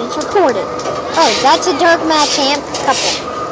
it. It's recorded. Oh, that's a dark match champ couple.